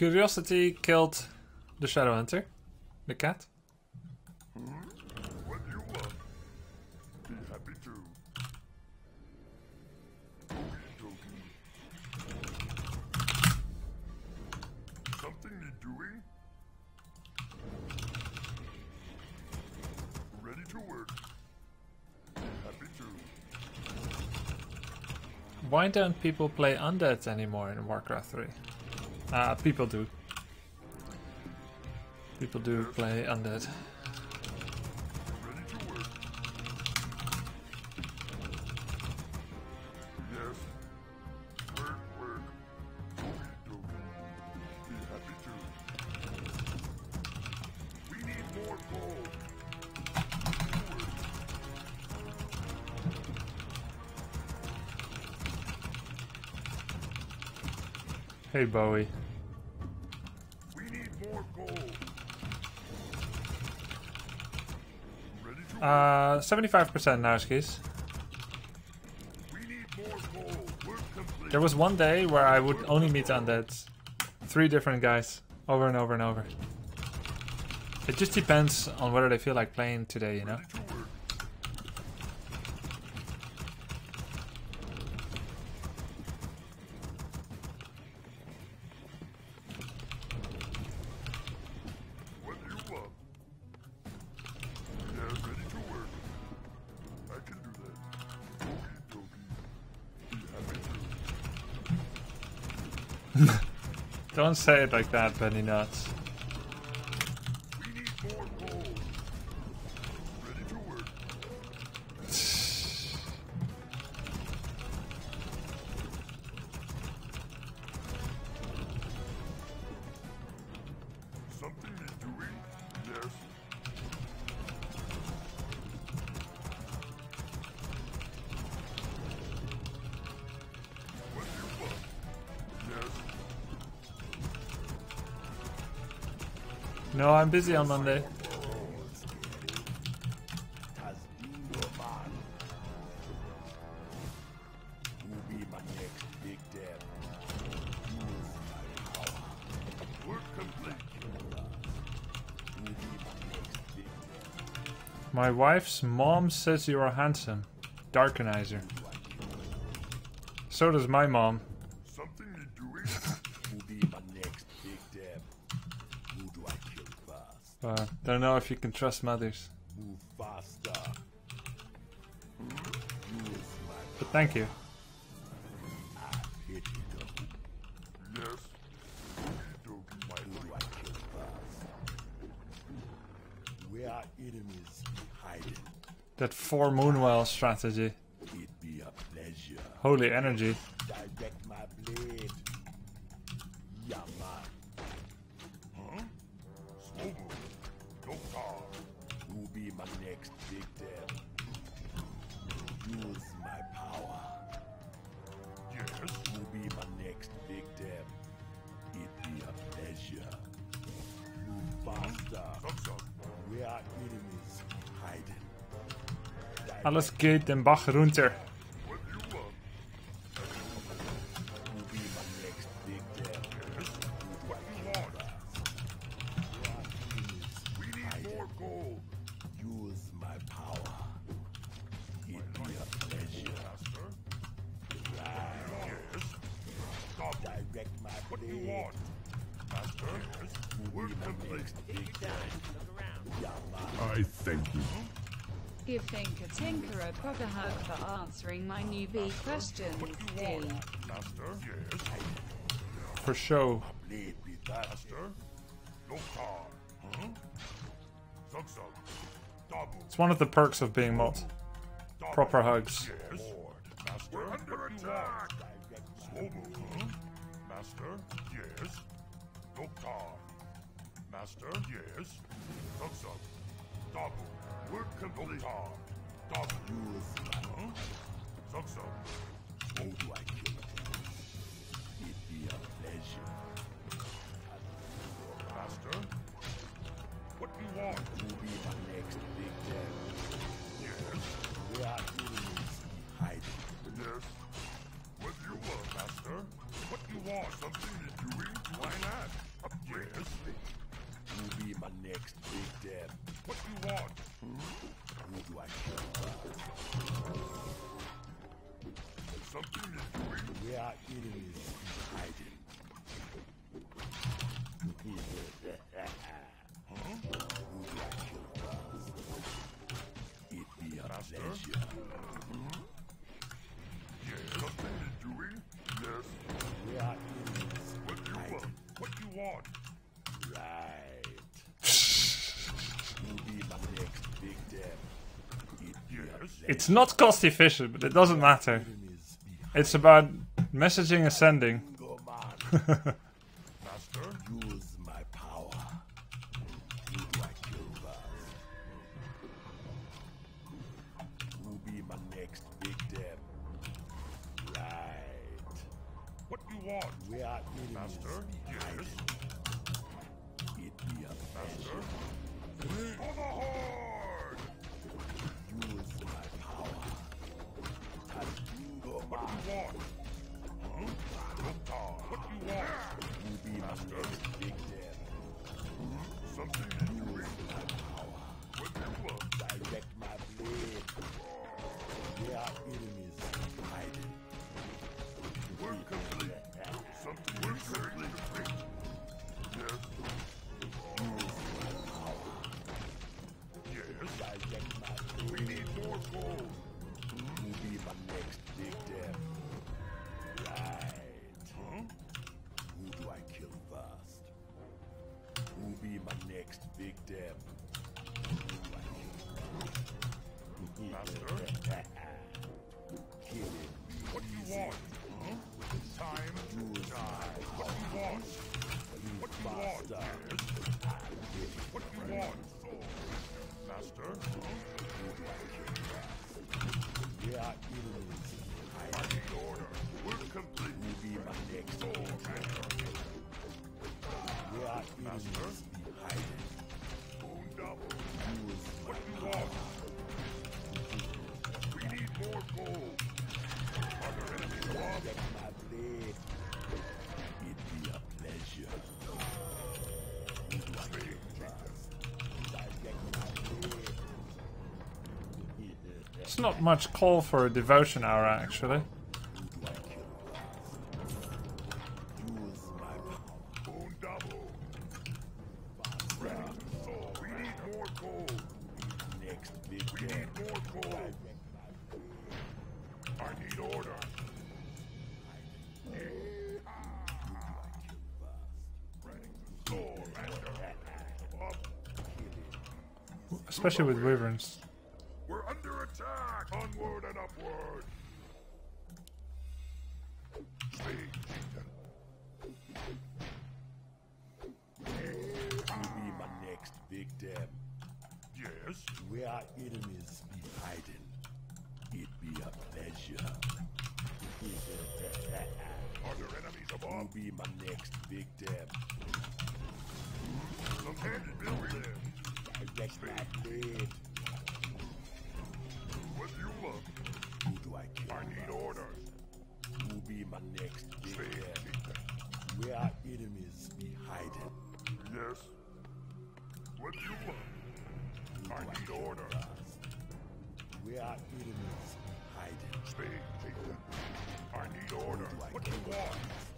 Curiosity killed the Shadow Hunter, the cat. What you want? Be happy to. Something need doing? Ready to work. Happy to. Why don't people play undead anymore in Warcraft 3? Ah, people do. People do play undead. Hey to Uh, 75% now, skis. We need more coal. Work complete. There was one day where I would only meet undeads. Three different guys. Over and over and over. It just depends on whether they feel like playing today, you know? Don't say it like that, Benny Nuts. My busy on Monday. My wife's mom says you are handsome. Darkenizer. So does my mom. Uh, don't know if you can trust mothers. Move faster. But thank you. hit you go. yes. Okey-dokey. Who do I kill first? Where are enemies hiding? That four Moonwell strategy. It'd be a pleasure. Holy energy. Alles geht den Bach runter. Newbie questions, Master. Yes. For show. Master. Dokar. Huh? Zug-zug. Double. It's one of the perks of being mod. Proper hugs. Yes. Master. We're under attack. Huh? Master. Yes. Dokar. Master. Yes. Zug-zug. Double. Work complete. Double. Use Zug-zug. How do I kill it? It'd be a pleasure. Master. What do you want? Who'll be my next big death? Yes. Are It's not cost efficient, but it doesn't matter. It's about messaging and sending. It's not much call for a devotion aura, actually. especially with wyverns. We're under attack! Onward and upward! My next victim. Yes? Where enemies be hiding, it be a pleasure. Other enemies above. Will be my next victim. That's not good. What do you want? Who do I kill? I need orders. Who be my next big Where our enemies be hiding. Yes. What do you want? I, I need orders. Where our enemies hiding. Speak, I need orders. What do you want?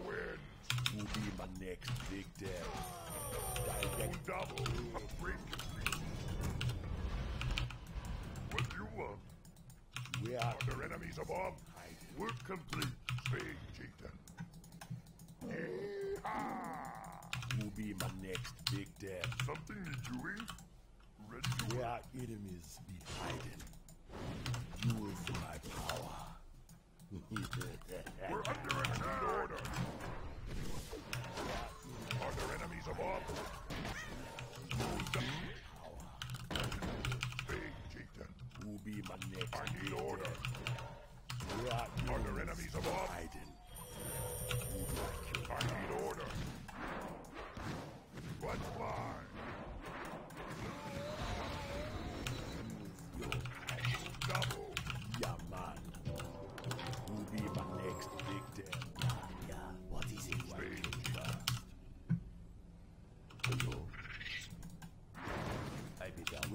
Darwin will be my next big daddy. Direct double. What do you want? We are their enemies above. I will complete Big Chieftain. Will be my next big death. Something you doing? Ready to We are enemies be hiding. You will feel my power. We're under attack. Order. Are there enemies above? Use the Speed, chieftain. will be my next I need order. Are there enemies above?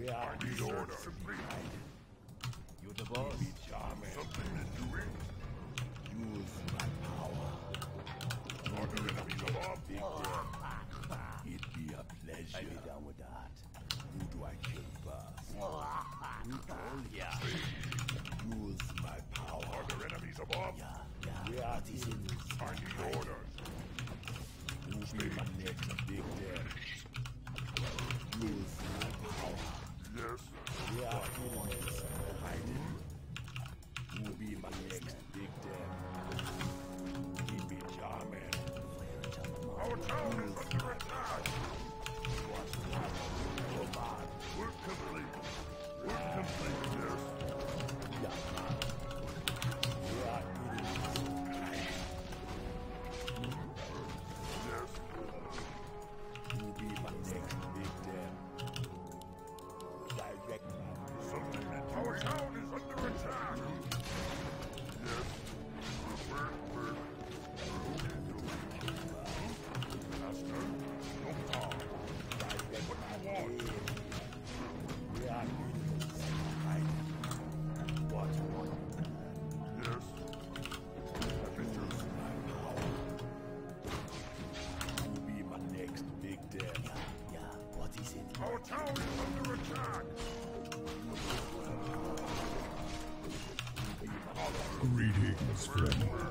Where are I need order. You the boss? Something you're doing? Use my power. Are there enemies above? Big dad. It be a pleasure. I be down with that. Who do I kill first? yeah. Use my power. Are there enemies above? Where are these enemies? I need orders. Who be my next big dad? one. Greetings, friend.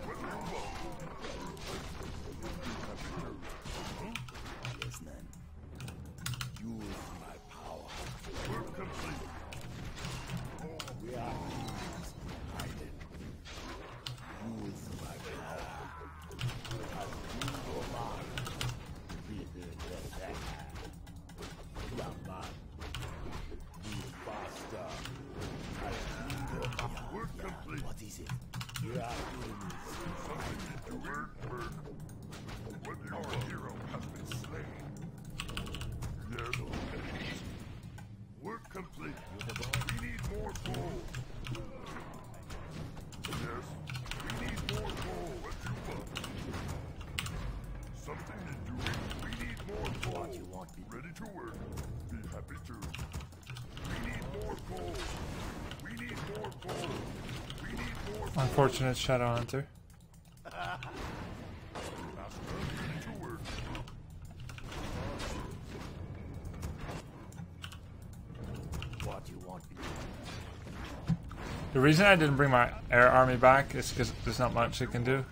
Unfortunate Shadow Hunter. The reason I didn't bring my air army back is because there's not much it can do.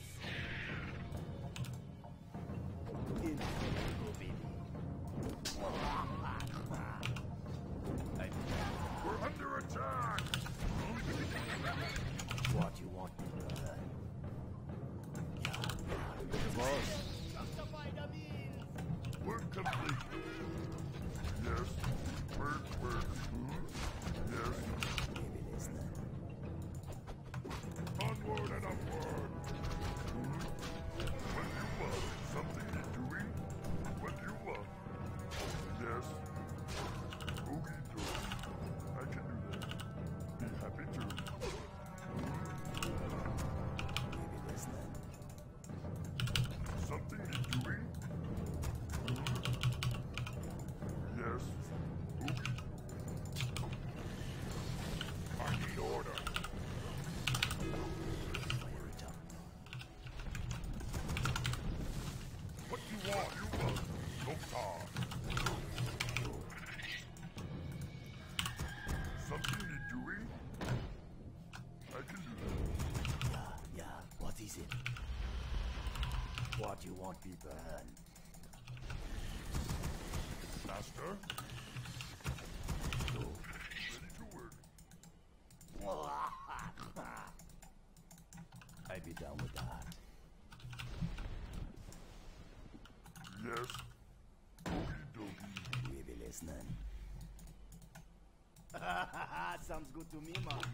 Take you won't be burned. Master? Ready to work. I'd be done with that. Yes. Okie dokie. We be listening. Sounds good to me, man.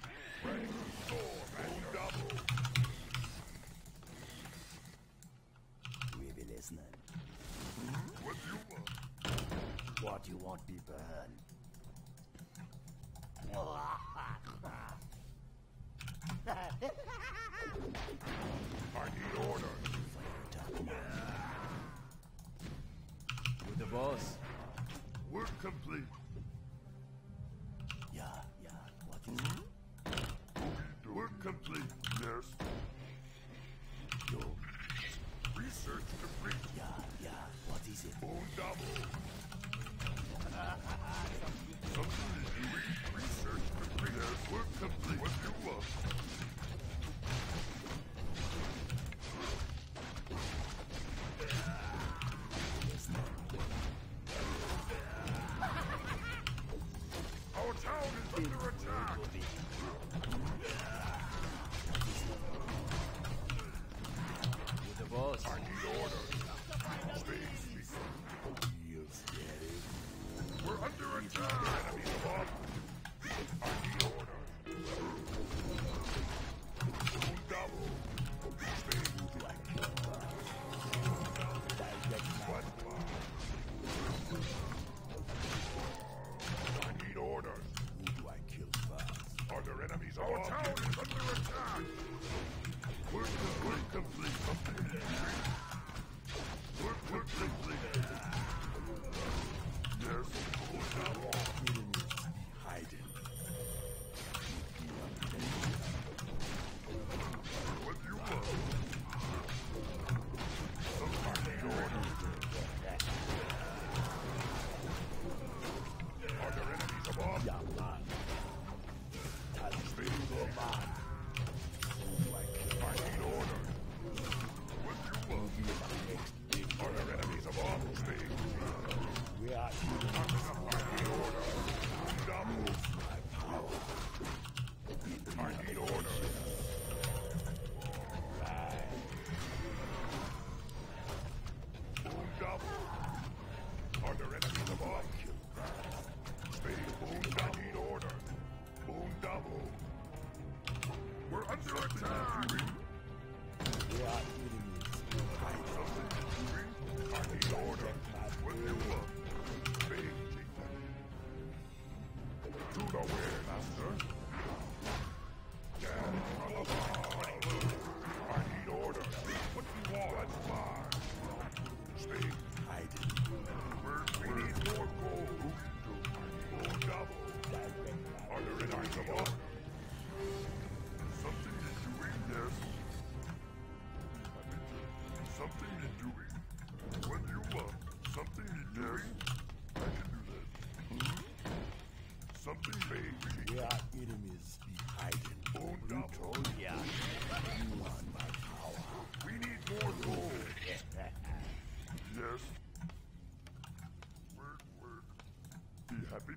not be burned. I need order. With the boss. Work complete. Yeah, yeah. What is hmm? it? Work complete, Yes. Yo. Research complete. Yeah, yeah. What is it? Bone double. Something you research to bring complete. What you want.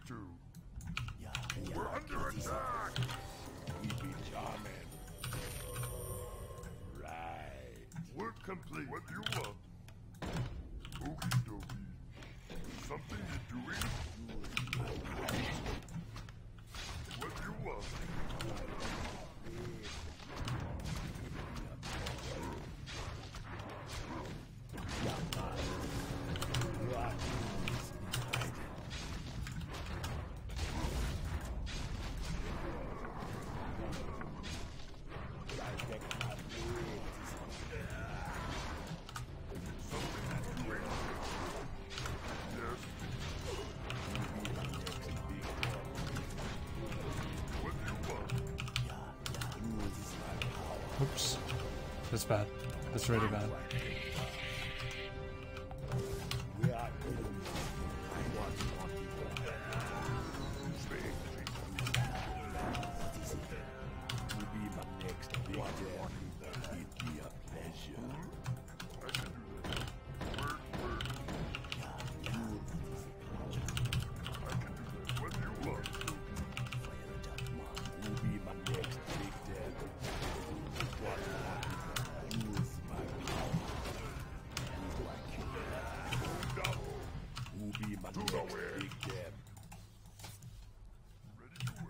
to? We're under attack! Charming. Right. Work complete. What do you want? Okie dokie. Something That's bad. That's really bad. in my to next nowhere. big.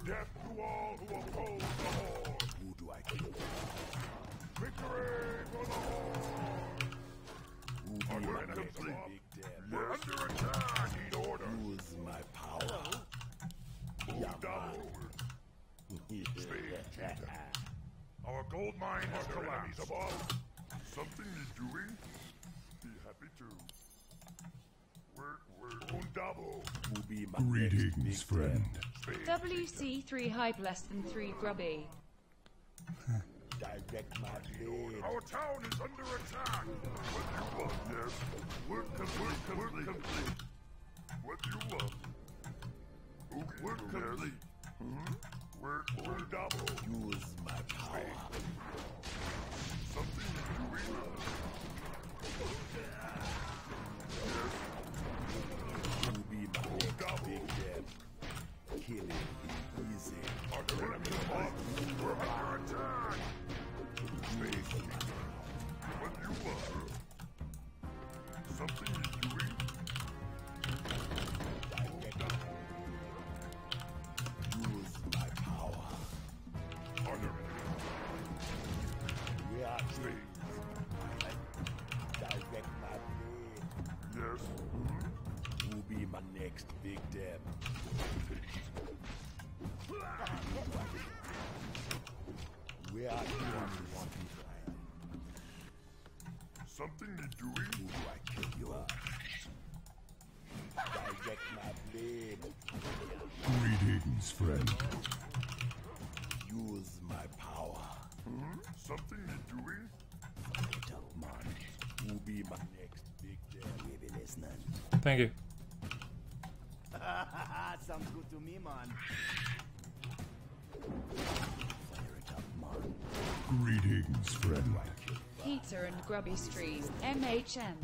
Death to all who oppose the Horde! Who do I kill? Victory for the Horde! Who do I kill? Big. We're under attack! Need order! Use my power. Move. Speed. Our gold mine has collapsed. Above. Something is doing? Be happy to. Work, work. Un double. Will be my Greetings, next friend. WC3 hype less than 3 grubby. Direct my blade. Our town is under attack. What you want? Yes. Work complete. Work complete. What you want? Okay, work complete. Hmm? Work, work double. Use my power. Something you're doing? Greetings, friend. Use my power. Something you're doing? Fight up, man. Who be my next big step? We be listening. Thank you. Sounds good to me, man. Fire it up, man. Greetings, friend. Pizza and grubby stream. MHM.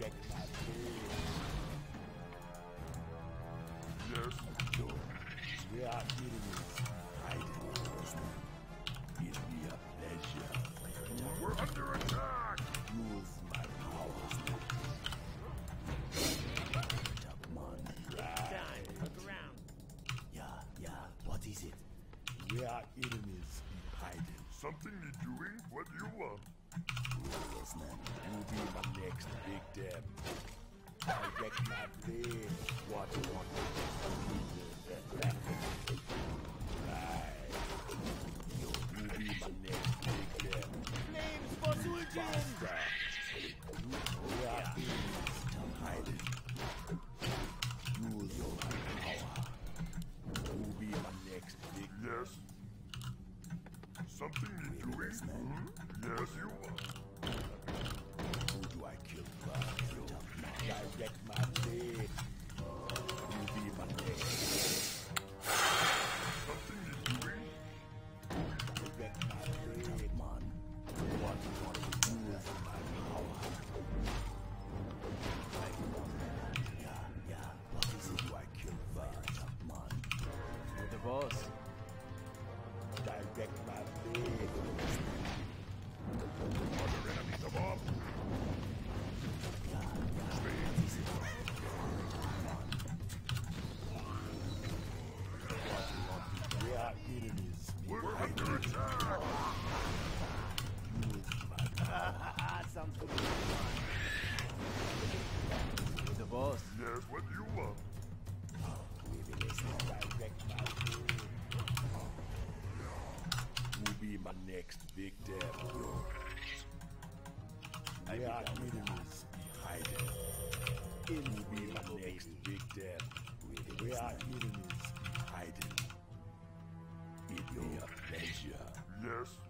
Direct my blade. Yes. We are big step. Direct my blade. What you want? Right. You'll be my next big step. Name's are enemies. Hiding. Use your power. You'll be my next big Yes. Something you're doing? Hmm? Yes, you want. I kill first? Direct my blade. Next big devil? We are enemies. Hiding. It will be my next big devil. We are enemies. Hiding. Be a pleasure. Yes.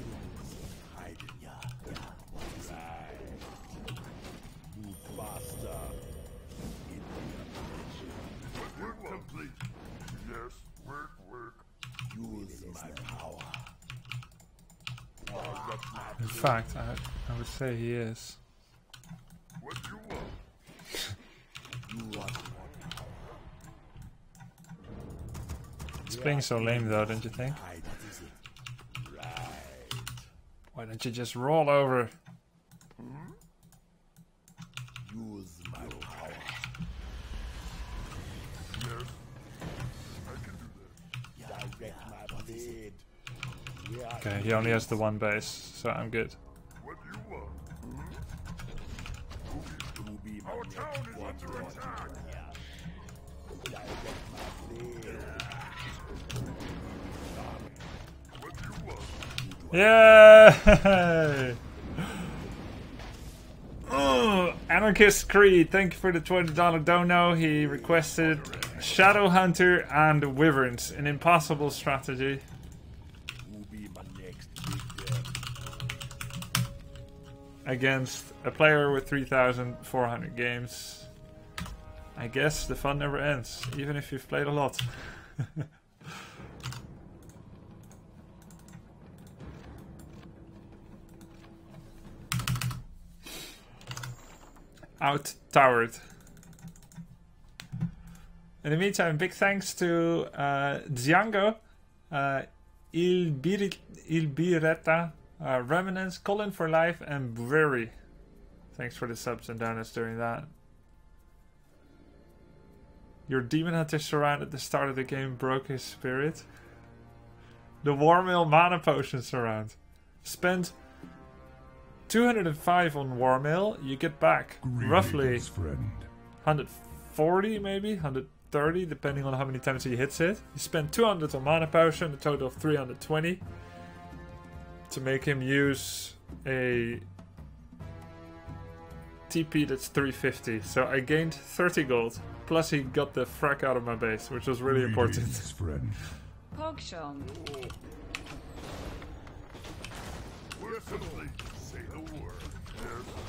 fact, I, I would say he is. What you want? You want It's being so lame though, don't you think? Why don't you just roll over? Okay, he only has the one base, so I'm good. What you want? my Our town is under attack. Oh, Anarchist Creed, thank you for the $20 dono. He requested Shadow Hunter and Wyverns, an impossible strategy. Against a player with 3,400 games. I guess the fun never ends, even if you've played a lot. Out towered. In the meantime, big thanks to uh, Django, uh, uh, Remnants, Colin for Life, and Brewery. Thanks for the subs and donuts during that. Your Demon Hunter surround at the start of the game broke his spirit. The Warmill Mana Potion surround. Spend 205 on Warmill, you get back roughly friend. 140 maybe 130 depending on how many times he hits it you spend 200 on mana potion a total of 320 to make him use a TP that's 350 so I gained 30 gold plus he got the frack out of my base which was really important friend. Pogshong. Work complete. Say the word. Yes.